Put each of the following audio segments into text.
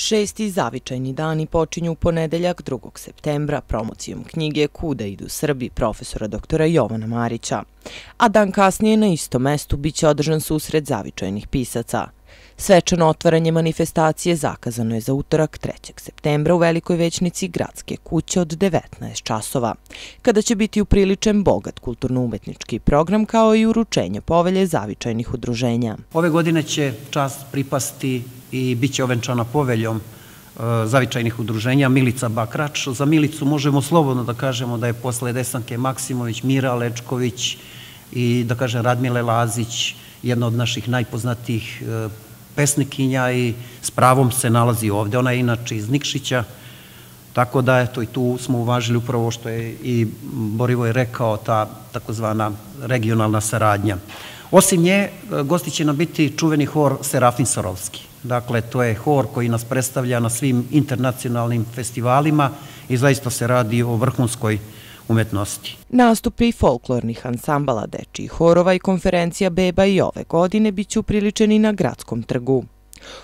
Šesti zavičajni dani počinju u ponedeljak 2. septembra promocijom knjige Kuda idu Srbi profesora doktora Jovana Marića. A dan kasnije na istom mestu biće održan susret zavičajnih pisaca. Svečano otvaranje manifestacije zakazano je za utorak 3. septembra u Velikoj većnici Gradske kuće od 19 časova, kada će biti upriličen bogat kulturno-umetnički program kao i uručenje povelje zavičajnih udruženja. Ove godine će čast pripasti i bit će ovenčana poveljom e, zavičajnih udruženja Milica Bakrač. Za Milicu možemo slobodno da kažemo da je posle Desanke Maksimović, Mira Lečković i da kažem Radmile Lazić, jedna od naših najpoznatijih e, pesnikinja i s pravom se nalazi ovde. Ona je inače iz Nikšića, tako da eto i tu smo uvažili upravo što je i Borivoj rekao, ta takozvana regionalna saradnja. Osim nje, e, gosti će nam biti čuveni hor Serafin Sorovski. Dakle, to je hor koji nas predstavlja na svim internacionalnim festivalima i zaista se radi o vrhunskoj umetnosti. Nastupi folklornih ansambala dečijih horova i konferencija Beba i ove godine biće upriličeni na gradskom trgu.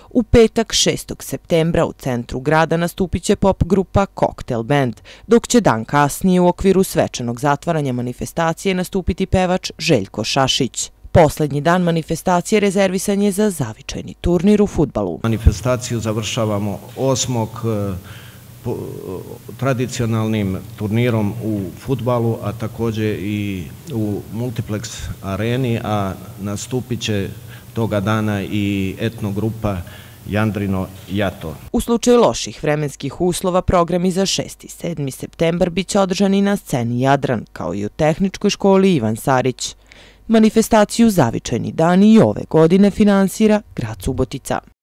U petak 6. septembra u centru grada nastupit će pop grupa Cocktail Band, dok će dan kasnije u okviru svečanog zatvaranja manifestacije nastupiti pevač Željko Šašić. Poslednji dan manifestacije rezervisan je za zavičajni turnir u futbalu. Manifestaciju završavamo 8 tradicionalnim turnirom u futbalu, a također i u multiplex areni, a nastupit će toga dana i etnogrupa Jandrino Jato. U slučaju loših vremenskih uslova, programi za 6. i 7. septembar bit će održani na sceni Jadran, kao i u tehničkoj školi Ivan Sarić. Manifestaciju Zavičajni dan i ove godine finansira grad Subotica.